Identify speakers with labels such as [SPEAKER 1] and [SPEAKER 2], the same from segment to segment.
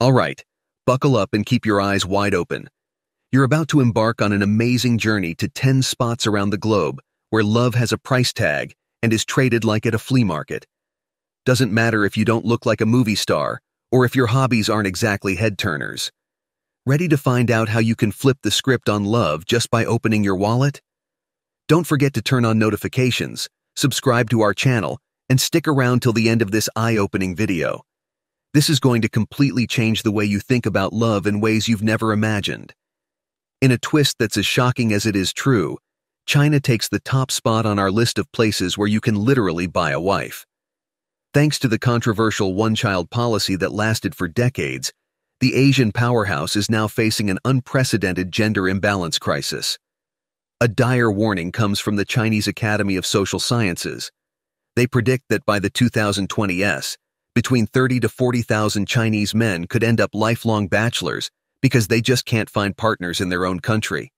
[SPEAKER 1] All right, buckle up and keep your eyes wide open. You're about to embark on an amazing journey to 10 spots around the globe where love has a price tag and is traded like at a flea market. Doesn't matter if you don't look like a movie star or if your hobbies aren't exactly head turners. Ready to find out how you can flip the script on love just by opening your wallet? Don't forget to turn on notifications, subscribe to our channel, and stick around till the end of this eye-opening video. This is going to completely change the way you think about love in ways you've never imagined. In a twist that's as shocking as it is true, China takes the top spot on our list of places where you can literally buy a wife. Thanks to the controversial one-child policy that lasted for decades, the Asian powerhouse is now facing an unprecedented gender imbalance crisis. A dire warning comes from the Chinese Academy of Social Sciences. They predict that by the 2020s, between 30 to 40,000 Chinese men could end up lifelong bachelors because they just can't find partners in their own country.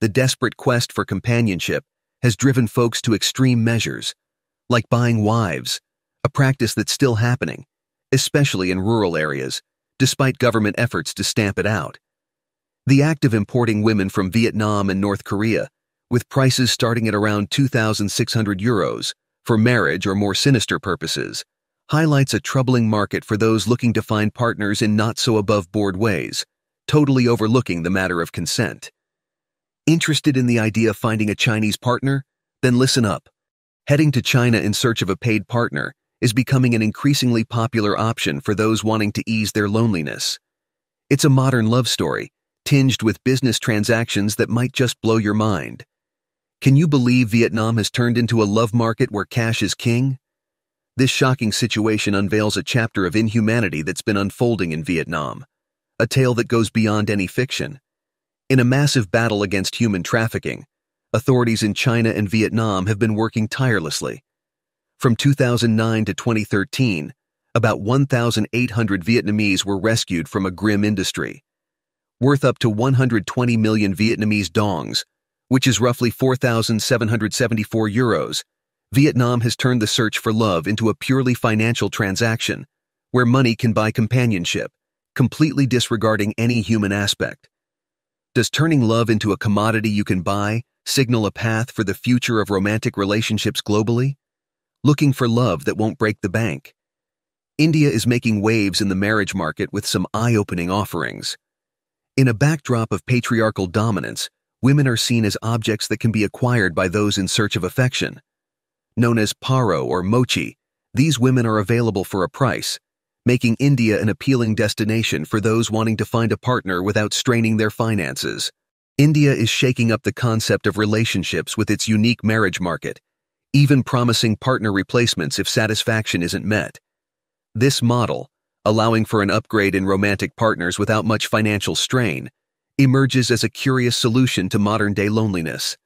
[SPEAKER 1] The desperate quest for companionship has driven folks to extreme measures, like buying wives, a practice that's still happening, especially in rural areas, despite government efforts to stamp it out. The act of importing women from Vietnam and North Korea, with prices starting at around 2,600 euros for marriage or more sinister purposes, highlights a troubling market for those looking to find partners in not so above board ways, totally overlooking the matter of consent. Interested in the idea of finding a Chinese partner? Then listen up. Heading to China in search of a paid partner is becoming an increasingly popular option for those wanting to ease their loneliness. It's a modern love story, tinged with business transactions that might just blow your mind. Can you believe Vietnam has turned into a love market where cash is king? This shocking situation unveils a chapter of inhumanity that's been unfolding in Vietnam, a tale that goes beyond any fiction. In a massive battle against human trafficking, authorities in China and Vietnam have been working tirelessly from 2009 to 2013, about 1,800 Vietnamese were rescued from a grim industry. Worth up to 120 million Vietnamese dongs, which is roughly 4,774 euros, Vietnam has turned the search for love into a purely financial transaction, where money can buy companionship, completely disregarding any human aspect. Does turning love into a commodity you can buy signal a path for the future of romantic relationships globally? looking for love that won't break the bank. India is making waves in the marriage market with some eye-opening offerings. In a backdrop of patriarchal dominance, women are seen as objects that can be acquired by those in search of affection. Known as paro or mochi, these women are available for a price, making India an appealing destination for those wanting to find a partner without straining their finances. India is shaking up the concept of relationships with its unique marriage market, even promising partner replacements if satisfaction isn't met. This model, allowing for an upgrade in romantic partners without much financial strain, emerges as a curious solution to modern-day loneliness.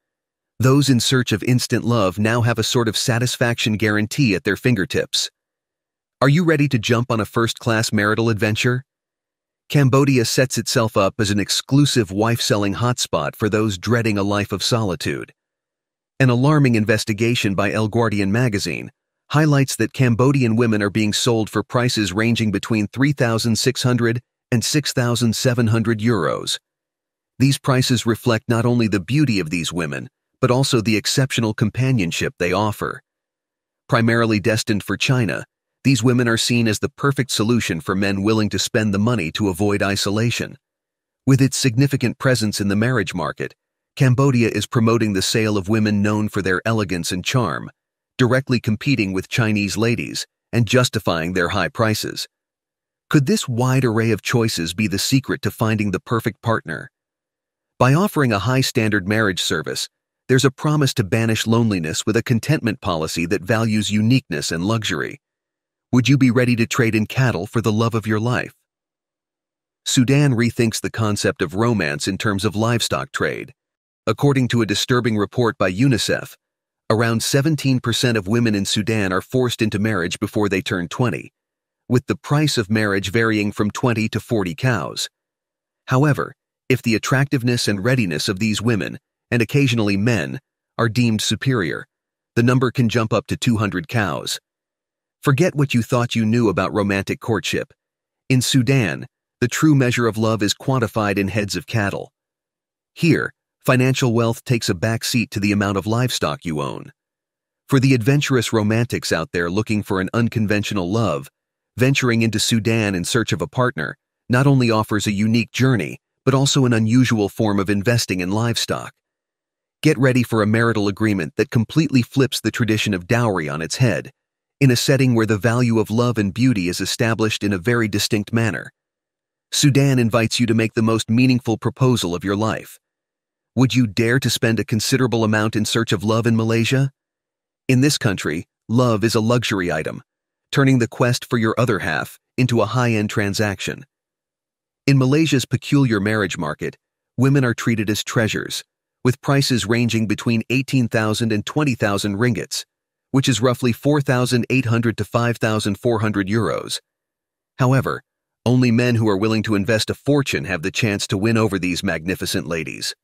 [SPEAKER 1] Those in search of instant love now have a sort of satisfaction guarantee at their fingertips. Are you ready to jump on a first-class marital adventure? Cambodia sets itself up as an exclusive wife-selling hotspot for those dreading a life of solitude. An alarming investigation by El Guardian magazine highlights that Cambodian women are being sold for prices ranging between 3,600 and 6,700 euros. These prices reflect not only the beauty of these women, but also the exceptional companionship they offer. Primarily destined for China, these women are seen as the perfect solution for men willing to spend the money to avoid isolation. With its significant presence in the marriage market, Cambodia is promoting the sale of women known for their elegance and charm, directly competing with Chinese ladies and justifying their high prices. Could this wide array of choices be the secret to finding the perfect partner? By offering a high-standard marriage service, there's a promise to banish loneliness with a contentment policy that values uniqueness and luxury. Would you be ready to trade in cattle for the love of your life? Sudan rethinks the concept of romance in terms of livestock trade. According to a disturbing report by UNICEF, around 17% of women in Sudan are forced into marriage before they turn 20, with the price of marriage varying from 20 to 40 cows. However, if the attractiveness and readiness of these women, and occasionally men, are deemed superior, the number can jump up to 200 cows. Forget what you thought you knew about romantic courtship. In Sudan, the true measure of love is quantified in heads of cattle. Here, financial wealth takes a back seat to the amount of livestock you own. For the adventurous romantics out there looking for an unconventional love, venturing into Sudan in search of a partner not only offers a unique journey, but also an unusual form of investing in livestock. Get ready for a marital agreement that completely flips the tradition of dowry on its head, in a setting where the value of love and beauty is established in a very distinct manner. Sudan invites you to make the most meaningful proposal of your life. Would you dare to spend a considerable amount in search of love in Malaysia? In this country, love is a luxury item, turning the quest for your other half into a high-end transaction. In Malaysia's peculiar marriage market, women are treated as treasures, with prices ranging between 18,000 and 20,000 ringgits, which is roughly 4,800 to 5,400 euros. However, only men who are willing to invest a fortune have the chance to win over these magnificent ladies.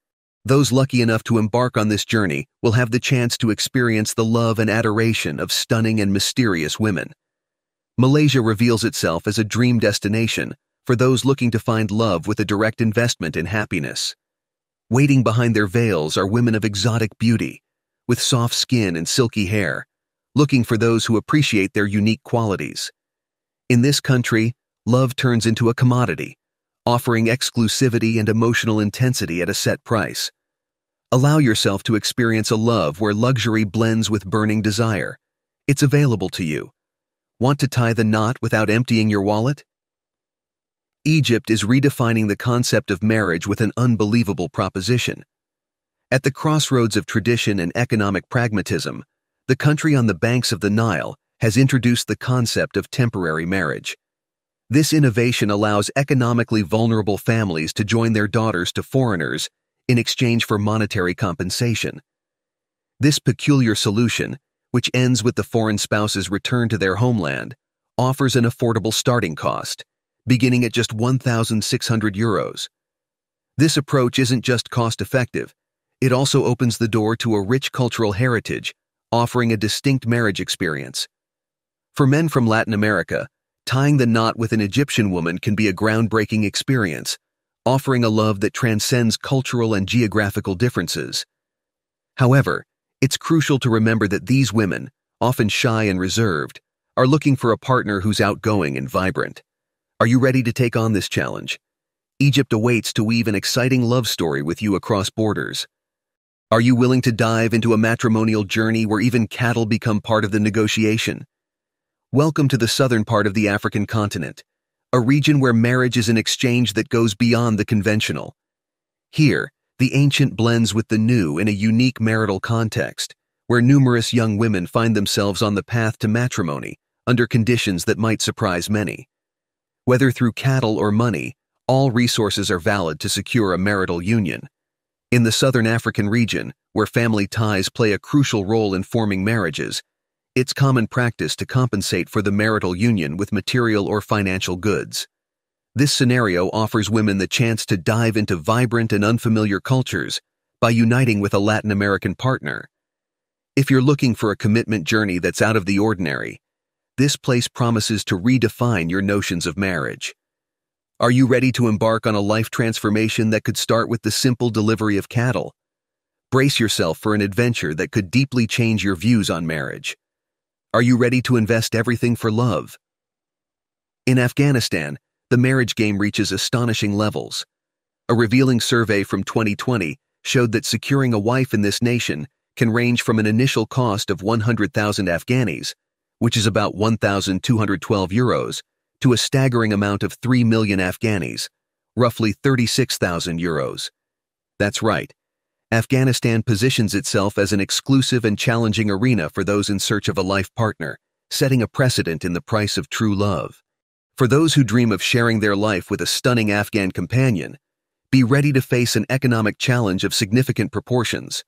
[SPEAKER 1] Those lucky enough to embark on this journey will have the chance to experience the love and adoration of stunning and mysterious women. Malaysia reveals itself as a dream destination for those looking to find love with a direct investment in happiness. Waiting behind their veils are women of exotic beauty, with soft skin and silky hair, looking for those who appreciate their unique qualities. In this country, love turns into a commodity, offering exclusivity and emotional intensity at a set price. Allow yourself to experience a love where luxury blends with burning desire. It's available to you. Want to tie the knot without emptying your wallet? Egypt is redefining the concept of marriage with an unbelievable proposition. At the crossroads of tradition and economic pragmatism, the country on the banks of the Nile has introduced the concept of temporary marriage. This innovation allows economically vulnerable families to join their daughters to foreigners in exchange for monetary compensation. This peculiar solution, which ends with the foreign spouse's return to their homeland, offers an affordable starting cost, beginning at just 1,600 euros. This approach isn't just cost-effective, it also opens the door to a rich cultural heritage, offering a distinct marriage experience. For men from Latin America, Tying the knot with an Egyptian woman can be a groundbreaking experience, offering a love that transcends cultural and geographical differences. However, it's crucial to remember that these women, often shy and reserved, are looking for a partner who's outgoing and vibrant. Are you ready to take on this challenge? Egypt awaits to weave an exciting love story with you across borders. Are you willing to dive into a matrimonial journey where even cattle become part of the negotiation? Welcome to the southern part of the African continent, a region where marriage is an exchange that goes beyond the conventional. Here, the ancient blends with the new in a unique marital context, where numerous young women find themselves on the path to matrimony under conditions that might surprise many. Whether through cattle or money, all resources are valid to secure a marital union. In the southern African region, where family ties play a crucial role in forming marriages, it's common practice to compensate for the marital union with material or financial goods. This scenario offers women the chance to dive into vibrant and unfamiliar cultures by uniting with a Latin American partner. If you're looking for a commitment journey that's out of the ordinary, this place promises to redefine your notions of marriage. Are you ready to embark on a life transformation that could start with the simple delivery of cattle? Brace yourself for an adventure that could deeply change your views on marriage. Are you ready to invest everything for love? In Afghanistan, the marriage game reaches astonishing levels. A revealing survey from 2020 showed that securing a wife in this nation can range from an initial cost of 100,000 Afghanis, which is about 1,212 euros, to a staggering amount of 3 million Afghanis, roughly 36,000 euros. That's right, Afghanistan positions itself as an exclusive and challenging arena for those in search of a life partner, setting a precedent in the price of true love. For those who dream of sharing their life with a stunning Afghan companion, be ready to face an economic challenge of significant proportions.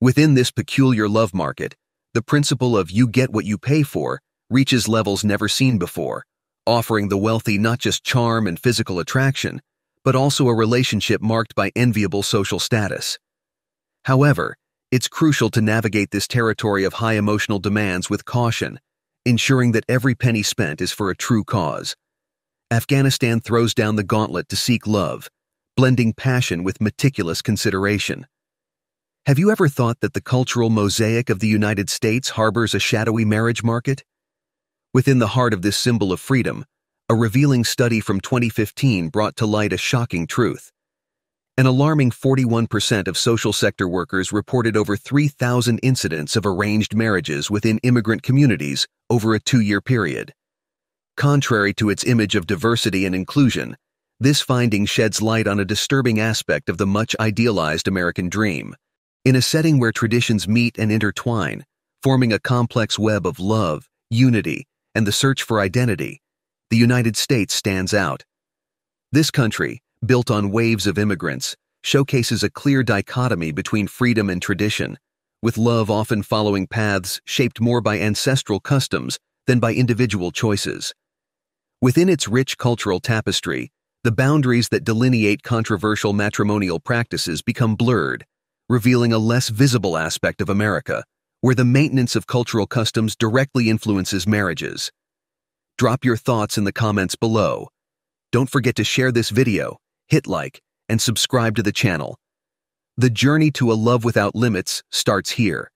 [SPEAKER 1] Within this peculiar love market, the principle of you get what you pay for reaches levels never seen before, offering the wealthy not just charm and physical attraction, but also a relationship marked by enviable social status. However, it's crucial to navigate this territory of high emotional demands with caution, ensuring that every penny spent is for a true cause. Afghanistan throws down the gauntlet to seek love, blending passion with meticulous consideration. Have you ever thought that the cultural mosaic of the United States harbors a shadowy marriage market? Within the heart of this symbol of freedom, a revealing study from 2015 brought to light a shocking truth. An alarming 41% of social sector workers reported over 3,000 incidents of arranged marriages within immigrant communities over a two year period. Contrary to its image of diversity and inclusion, this finding sheds light on a disturbing aspect of the much idealized American dream. In a setting where traditions meet and intertwine, forming a complex web of love, unity, and the search for identity, the United States stands out. This country, built on waves of immigrants, showcases a clear dichotomy between freedom and tradition, with love often following paths shaped more by ancestral customs than by individual choices. Within its rich cultural tapestry, the boundaries that delineate controversial matrimonial practices become blurred, revealing a less visible aspect of America, where the maintenance of cultural customs directly influences marriages. Drop your thoughts in the comments below. Don't forget to share this video, hit like, and subscribe to the channel. The journey to a love without limits starts here.